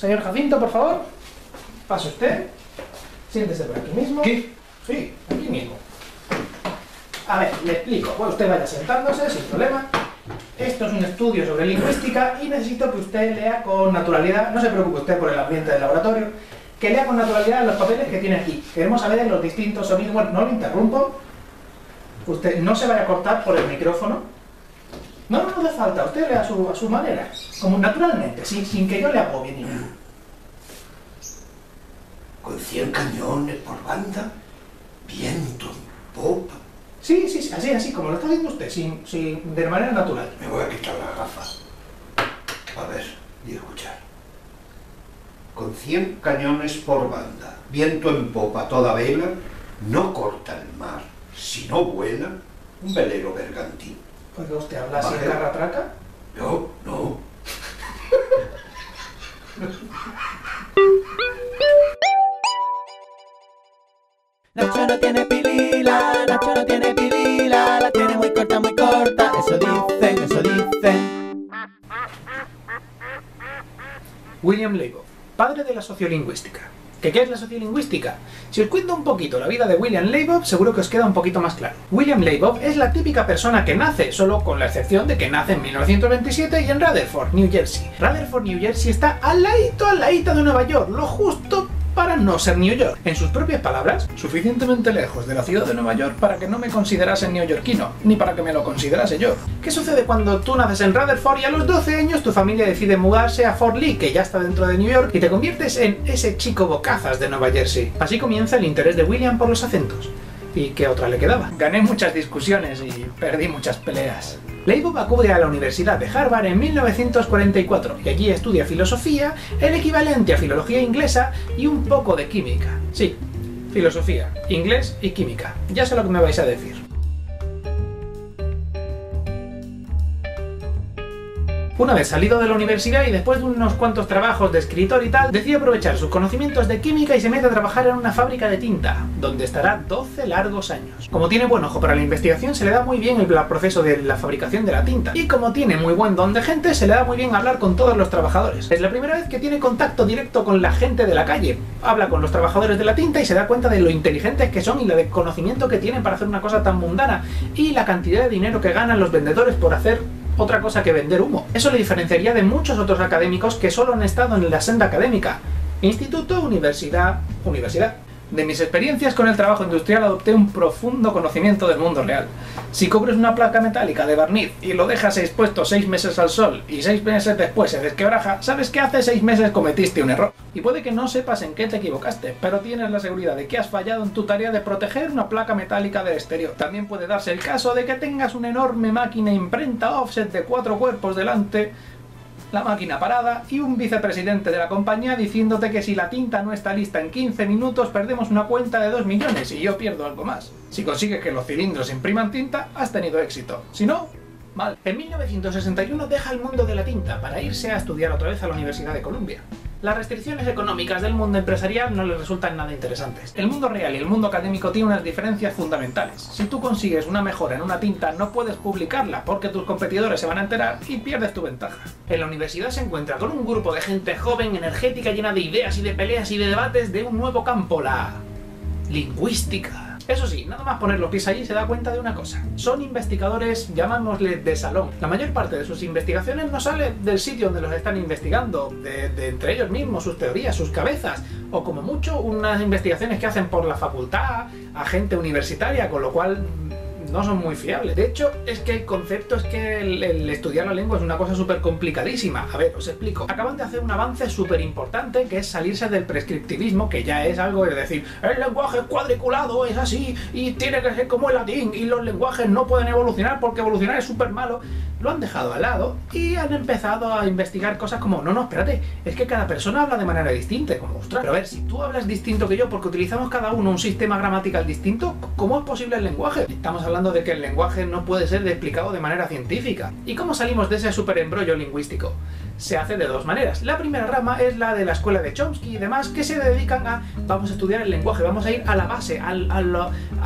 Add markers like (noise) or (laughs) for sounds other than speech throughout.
Señor Jacinto, por favor. Pase usted. Siéntese por aquí mismo. ¿Qué? Sí, aquí mismo. A ver, le explico. Pues usted vaya sentándose sin problema. Esto es un estudio sobre lingüística y necesito que usted lea con naturalidad, no se preocupe usted por el ambiente del laboratorio, que lea con naturalidad los papeles que tiene aquí. Queremos saber los distintos sonidos. Bueno, no lo interrumpo. Usted no se vaya a cortar por el micrófono. No, no, no hace falta. Usted lea a su, a su manera. Como naturalmente, sin, sin que yo le agobie ni nada. Con 100 cañones por banda, viento en popa. Sí, sí, sí, así, así, como lo está haciendo usted, sin, sin, de manera natural. Me voy a quitar las gafas. A ver, y escuchar. Con 100 cañones por banda, viento en popa toda vela, no corta el mar, sino vuela un velero bergantín. Oiga, usted habla así de carratraca. No, no. Nacho no tiene pilila, Nacho no tiene pilila, la tiene muy corta, muy corta, eso dicen, eso dicen. William Leibov, padre de la sociolingüística. ¿Qué, ¿Qué es la sociolingüística? Si os cuento un poquito la vida de William Leibov, seguro que os queda un poquito más claro. William Leibov es la típica persona que nace, solo con la excepción de que nace en 1927 y en Rutherford, New Jersey. Rutherford, New Jersey está al ladito, al ladito de Nueva York, lo justo para no ser New York. En sus propias palabras, suficientemente lejos de la ciudad de Nueva York para que no me considerasen neoyorquino, ni para que me lo considerase yo. ¿Qué sucede cuando tú naces en Rutherford y a los 12 años tu familia decide mudarse a Fort Lee, que ya está dentro de New York, y te conviertes en ese chico bocazas de Nueva Jersey? Así comienza el interés de William por los acentos. ¿Y qué otra le quedaba? Gané muchas discusiones y perdí muchas peleas. Leibov acude a la Universidad de Harvard en 1944 y allí estudia filosofía, el equivalente a filología inglesa y un poco de química. Sí, filosofía, inglés y química. Ya sé lo que me vais a decir. Una vez salido de la universidad y después de unos cuantos trabajos de escritor y tal, decide aprovechar sus conocimientos de química y se mete a trabajar en una fábrica de tinta, donde estará 12 largos años. Como tiene buen ojo para la investigación, se le da muy bien el proceso de la fabricación de la tinta. Y como tiene muy buen don de gente, se le da muy bien hablar con todos los trabajadores. Es la primera vez que tiene contacto directo con la gente de la calle. Habla con los trabajadores de la tinta y se da cuenta de lo inteligentes que son y de conocimiento que tienen para hacer una cosa tan mundana y la cantidad de dinero que ganan los vendedores por hacer otra cosa que vender humo. Eso le diferenciaría de muchos otros académicos que solo han estado en la senda académica. Instituto, universidad, universidad. De mis experiencias con el trabajo industrial adopté un profundo conocimiento del mundo real. Si cubres una placa metálica de barniz y lo dejas expuesto seis meses al sol y seis meses después se desquebraja, sabes que hace seis meses cometiste un error. Y puede que no sepas en qué te equivocaste, pero tienes la seguridad de que has fallado en tu tarea de proteger una placa metálica del exterior. También puede darse el caso de que tengas una enorme máquina imprenta offset de cuatro cuerpos delante la máquina parada y un vicepresidente de la compañía diciéndote que si la tinta no está lista en 15 minutos perdemos una cuenta de 2 millones y yo pierdo algo más. Si consigues que los cilindros impriman tinta, has tenido éxito. Si no, mal. En 1961 deja el mundo de la tinta para irse a estudiar otra vez a la Universidad de Columbia. Las restricciones económicas del mundo empresarial no le resultan nada interesantes. El mundo real y el mundo académico tienen unas diferencias fundamentales. Si tú consigues una mejora en una tinta, no puedes publicarla porque tus competidores se van a enterar y pierdes tu ventaja. En la universidad se encuentra con un grupo de gente joven, energética, llena de ideas y de peleas y de debates de un nuevo campo, la lingüística. Eso sí, nada más poner los pies allí se da cuenta de una cosa. Son investigadores, llamámosle de salón. La mayor parte de sus investigaciones no sale del sitio donde los están investigando, de, de entre ellos mismos, sus teorías, sus cabezas, o como mucho unas investigaciones que hacen por la facultad, a gente universitaria, con lo cual no son muy fiables. De hecho, es que el concepto es que el, estudiar la lengua es una cosa súper complicadísima. A ver, os explico. Acaban de hacer un avance súper importante que es salirse del prescriptivismo, que ya es algo, es decir, el lenguaje es cuadriculado, es así, y tiene que ser como el latín, y los lenguajes no pueden evolucionar porque evolucionar es súper malo. Lo han dejado al lado y han empezado a investigar cosas como, no, no, espérate, es que cada persona habla de manera distinta, como, ostras, pero a ver, si tú hablas distinto que yo porque utilizamos cada uno un sistema gramatical distinto, ¿cómo es posible el lenguaje? Estamos hablando de que el lenguaje no puede ser explicado de manera científica. ¿Y cómo salimos de ese super embrollo lingüístico? Se hace de dos maneras. La primera rama es la de la escuela de Chomsky y demás, que se dedican a, vamos a estudiar el lenguaje, vamos a ir a la base, al- a,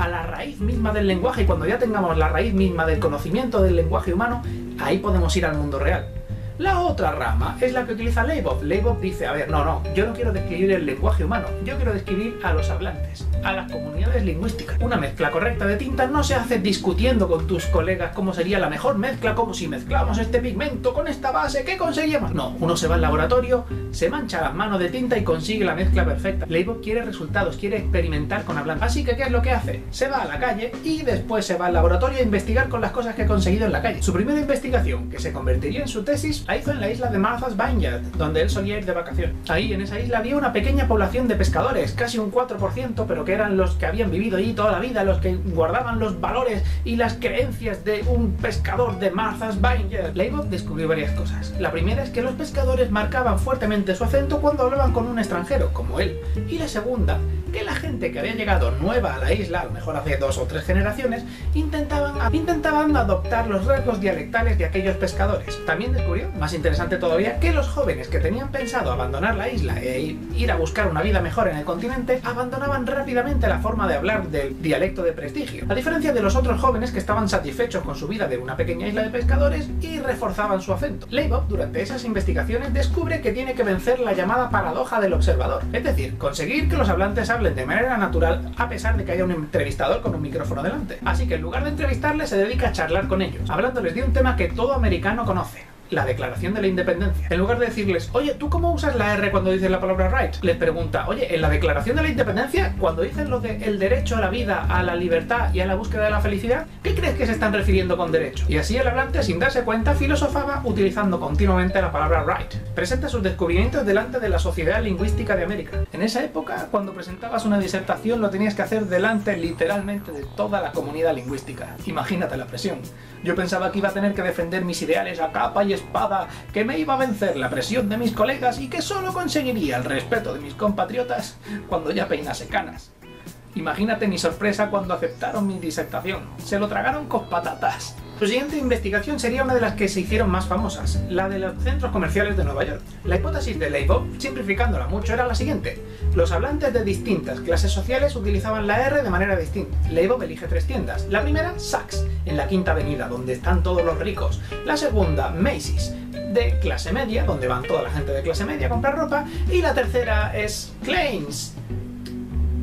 la raíz misma del lenguaje, y cuando ya tengamos la raíz misma del conocimiento del lenguaje humano, ahí podemos ir al mundo real. La otra rama es la que utiliza Leibov. Leibov dice, a ver, no, no, yo no quiero describir el lenguaje humano, yo quiero describir a los hablantes, a las comunidades lingüísticas. Una mezcla correcta de tinta no se hace discutiendo con tus colegas cómo sería la mejor mezcla, como si mezclamos este pigmento con esta base, ¿qué conseguimos? No, uno se va al laboratorio, se mancha las manos de tinta y consigue la mezcla perfecta. Leibov quiere resultados, quiere experimentar con hablantes. Así que, ¿qué es lo que hace? Se va a la calle y después se va al laboratorio a investigar con las cosas que ha conseguido en la calle. Su primera investigación, que se convertiría en su tesis, la hizo en la isla de Martha's Vineyard, donde él solía ir de vacación. Ahí, en esa isla, había una pequeña población de pescadores, casi un 4%, pero que eran los que habían vivido allí toda la vida, los que guardaban los valores y las creencias de un pescador de Martha's Vineyard. Leibov descubrió varias cosas. La primera es que los pescadores marcaban fuertemente su acento cuando hablaban con un extranjero, como él. Y la segunda, que la gente que había llegado nueva a la isla, a lo mejor hace dos o tres generaciones, intentaban, intentaban adoptar los rasgos dialectales de aquellos pescadores. También descubrió, más interesante todavía, que los jóvenes que tenían pensado abandonar la isla e ir a buscar una vida mejor en el continente, abandonaban rápidamente la forma de hablar del dialecto de prestigio, a diferencia de los otros jóvenes que estaban satisfechos con su vida de una pequeña isla de pescadores y reforzaban su acento. Leibov, durante esas investigaciones, descubre que tiene que vencer la llamada paradoja del observador, es decir, conseguir que los hablantes hablen de manera natural a pesar de que haya un entrevistador con un micrófono delante. Así que en lugar de entrevistarles se dedica a charlar con ellos, hablándoles de un tema que todo americano conoce, la Declaración de la Independencia. En lugar de decirles, oye, ¿tú cómo usas la R cuando dices la palabra right? Les pregunta, oye, en la Declaración de la Independencia, cuando dicen lo de el derecho a la vida, a la libertad y a la búsqueda de la felicidad, ¿qué crees que se están refiriendo con derecho? Y así el hablante, sin darse cuenta, filosofaba utilizando continuamente la palabra right. Presenta sus descubrimientos delante de la Sociedad Lingüística de América. En esa época, cuando presentabas una disertación, lo tenías que hacer delante literalmente de toda la comunidad lingüística. Imagínate la presión. Yo pensaba que iba a tener que defender mis ideales a capa y espada, que me iba a vencer la presión de mis colegas y que solo conseguiría el respeto de mis compatriotas cuando ya peinase canas. Imagínate mi sorpresa cuando aceptaron mi disertación. Se lo tragaron con patatas. Su siguiente investigación sería una de las que se hicieron más famosas, la de los centros comerciales de Nueva York. La hipótesis de Leibov, simplificándola mucho, era la siguiente. Los hablantes de distintas clases sociales utilizaban la R de manera distinta. Leibov elige tres tiendas. La primera, Saks, en la Quinta Avenida, donde están todos los ricos. La segunda, Macy's, de clase media, donde van toda la gente de clase media a comprar ropa. Y la tercera es Kleins,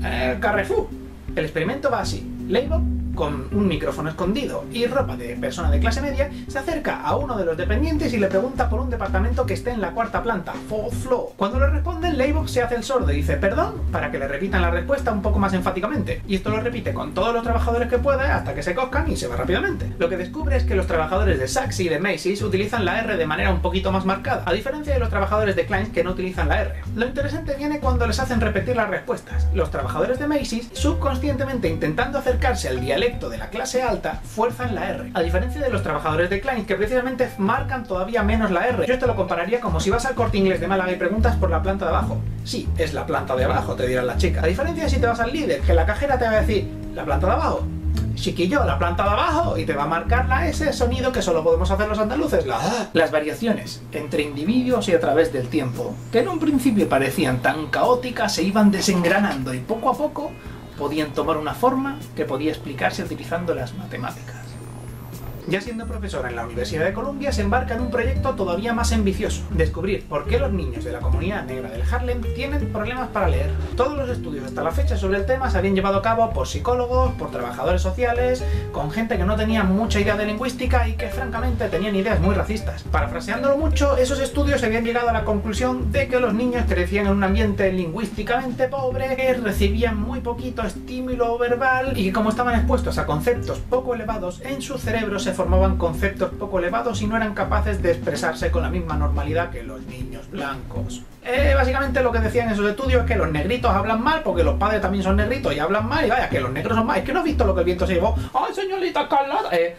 eh, Carrefour. El experimento va así. Leibov con un micrófono escondido y ropa de persona de clase media, se acerca a uno de los dependientes y le pregunta por un departamento que esté en la cuarta planta, fourth floor. Cuando le responden, Leibov se hace el sordo y dice perdón, para que le repitan la respuesta un poco más enfáticamente. Y esto lo repite con todos los trabajadores que pueda hasta que se coscan y se va rápidamente. Lo que descubre es que los trabajadores de Saks y de Macy's utilizan la R de manera un poquito más marcada, a diferencia de los trabajadores de Kleins que no utilizan la R. Lo interesante viene cuando les hacen repetir las respuestas. Los trabajadores de Macy's, subconscientemente intentando acercarse al dialecto de la clase alta, fuerzan la R. A diferencia de los trabajadores de Klein, que precisamente marcan todavía menos la R. Yo esto lo compararía como si vas al corte inglés de Málaga y preguntas por la planta de abajo. Sí, es la planta de abajo, te dirá la chica. A diferencia de si te vas al líder, que la cajera te va a decir, ¿la planta de abajo? chiquillo, la planta de abajo y te va a marcar la S sonido que solo podemos hacer los andaluces. Las variaciones entre individuos y a través del tiempo, que en un principio parecían tan caóticas, se iban desengranando y poco a poco podían tomar una forma que podía explicarse utilizando las matemáticas. Ya siendo profesora en la Universidad de Columbia, se embarca en un proyecto todavía más ambicioso, descubrir por qué los niños de la comunidad negra del Harlem tienen problemas para leer. Todos los estudios hasta la fecha sobre el tema se habían llevado a cabo por psicólogos, por trabajadores sociales, con gente que no tenía mucha idea de lingüística y que francamente tenían ideas muy racistas. Parafraseándolo mucho, esos estudios habían llegado a la conclusión de que los niños crecían en un ambiente lingüísticamente pobre, que recibían muy poquito estímulo verbal y que como estaban expuestos a conceptos poco elevados, en su cerebro se formaban conceptos poco elevados y no eran capaces de expresarse con la misma normalidad que los niños blancos. Eh, básicamente lo que decían en esos estudios es que los negritos hablan mal porque los padres también son negritos y hablan mal y vaya, que los negros son mal. Es que no has visto lo que el viento se llevó. ¡Ay, señorita Carla! Eh,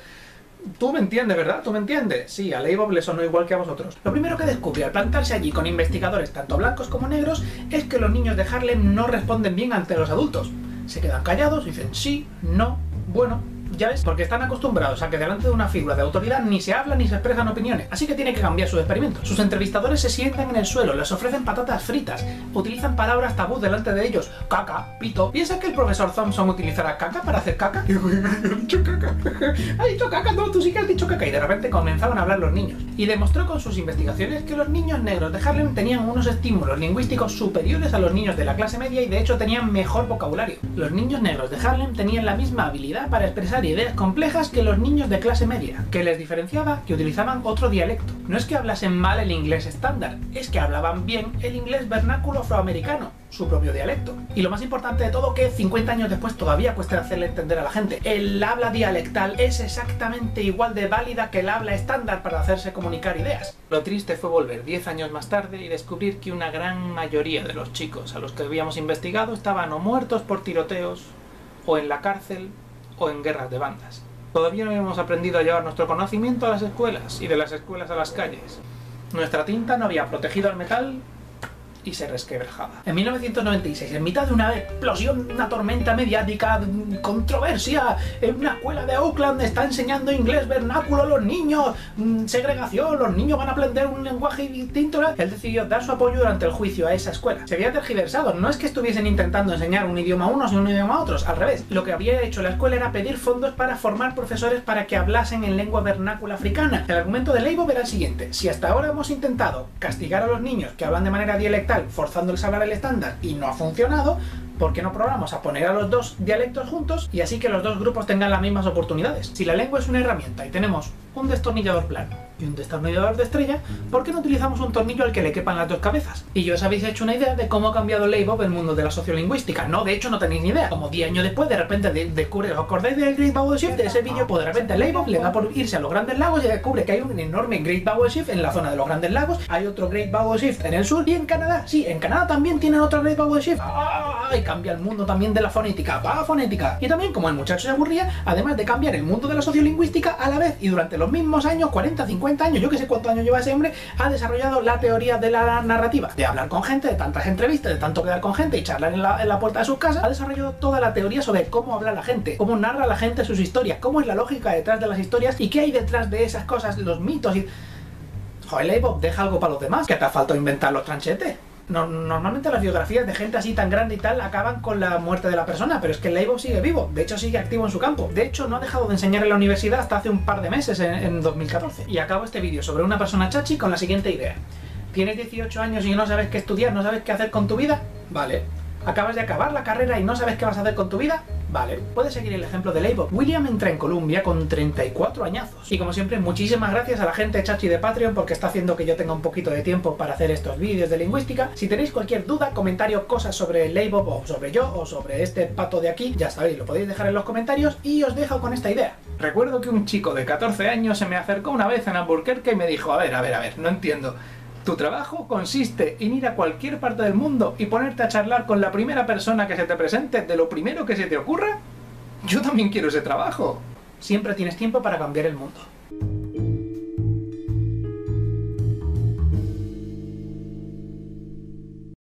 Tú me entiendes, ¿verdad? ¿Tú me entiendes? Sí, a Leibov le sonó igual que a vosotros. Lo primero que descubre al plantarse allí con investigadores tanto blancos como negros es que los niños de Harlem no responden bien ante los adultos. Se quedan callados dicen sí, no, bueno, Ya ves, porque están acostumbrados a que delante de una figura de autoridad ni se habla ni se expresan opiniones. Así que tiene que cambiar su experimento. Sus entrevistadores se sientan en el suelo, les ofrecen patatas fritas, utilizan palabras tabú delante de ellos. Caca, pito. ¿Piensa que el profesor Thompson utilizará caca para hacer caca? (laughs) ha dicho caca. (laughs) ha dicho caca, no, tú sí que has dicho caca. Y de repente comenzaban a hablar los niños. Y demostró con sus investigaciones que los niños negros de Harlem tenían unos estímulos lingüísticos superiores a los niños de la clase media y de hecho tenían mejor vocabulario. Los niños negros de Harlem tenían la misma habilidad para expresar ideas complejas que los niños de clase media, que les diferenciaba que utilizaban otro dialecto. No es que hablasen mal el inglés estándar, es que hablaban bien el inglés vernáculo afroamericano, su propio dialecto. Y lo más importante de todo que 50 años después todavía cuesta hacerle entender a la gente. El habla dialectal es exactamente igual de válida que el habla estándar para hacerse comunicar ideas. Lo triste fue volver 10 años más tarde y descubrir que una gran mayoría de los chicos a los que habíamos investigado estaban o muertos por tiroteos, o en la cárcel, o en guerras de bandas. Todavía no hemos aprendido a llevar nuestro conocimiento a las escuelas y de las escuelas a las calles. Nuestra tinta no había protegido al metal y se resquebrajaba. En 1996, en mitad de una explosión, una tormenta mediática, controversia, en una escuela de Oakland está enseñando inglés vernáculo a los niños, mm, segregación, los niños van a aprender un lenguaje distinto, él decidió dar su apoyo durante el juicio a esa escuela. Se había tergiversado, no es que estuviesen intentando enseñar un idioma a unos y un idioma a otros, al revés. Lo que había hecho la escuela era pedir fondos para formar profesores para que hablasen en lengua vernácula africana. El argumento de Leibo era el siguiente, si hasta ahora hemos intentado castigar a los niños que hablan de manera dialectal forzándoles a hablar el estándar y no ha funcionado, ¿por qué no probamos a poner a los dos dialectos juntos y así que los dos grupos tengan las mismas oportunidades? Si la lengua es una herramienta y tenemos un destornillador plano y un destornillador de estrella, ¿por qué no utilizamos un tornillo al que le quepan las dos cabezas? Y yo os habéis hecho una idea de cómo ha cambiado Leibov el mundo de la sociolingüística. No, de hecho no tenéis ni idea. Como 10 años después, de repente de descubre, ¿os acordáis del Great Vowel Shift? De ese vídeo, pues de repente Leibov le da por irse a los Grandes Lagos y descubre que hay un enorme Great Vowel Shift en la zona de los Grandes Lagos, hay otro Great Vowel Shift en el sur y en Canadá. Sí, en Canadá también tienen otro Great Vowel Shift. ¡Ah! Y cambia el mundo también de la fonética. Va fonética. Y también, como el muchacho se aburría, además de cambiar el mundo de la sociolingüística a la vez y durante los mismos años, 40, 50 yo que sé cuántos años lleva ese hombre, ha desarrollado la teoría de la narrativa, de hablar con gente, de tantas entrevistas, de tanto quedar con gente y charlar en la, en la puerta de sus casas, ha desarrollado toda la teoría sobre cómo habla la gente, cómo narra la gente sus historias, cómo es la lógica detrás de las historias y qué hay detrás de esas cosas, los mitos y... Joder, Leibov, deja algo para los demás, que te ha faltado inventar los tranchetes. No- normalmente las biografías de gente así tan grande y tal acaban con la muerte de la persona, pero es que Leibov sigue vivo, de hecho sigue activo en su campo. De hecho, no ha dejado de enseñar en la universidad hasta hace un par de meses, en, en 2014. Y acabo este vídeo sobre una persona chachi con la siguiente idea. ¿Tienes 18 años y no sabes qué estudiar, no sabes qué hacer con tu vida? Vale. ¿Acabas de acabar la carrera y no sabes qué vas a hacer con tu vida? Vale. Puedes seguir el ejemplo de Leibov. William entra en Columbia con 34 añazos. Y como siempre, muchísimas gracias a la gente chachi de Patreon porque está haciendo que yo tenga un poquito de tiempo para hacer estos vídeos de lingüística. Si tenéis cualquier duda, comentario, cosas sobre Leibov o sobre yo o sobre este pato de aquí, ya sabéis, lo podéis dejar en los comentarios y os dejo con esta idea. Recuerdo que un chico de 14 años se me acercó una vez en Albuquerque y me dijo, a ver, a ver, a ver, no entiendo. Tu trabajo consiste en ir a cualquier parte del mundo y ponerte a charlar con la primera persona que se te presente de lo primero que se te ocurra. Yo también quiero ese trabajo. Siempre tienes tiempo para cambiar el mundo.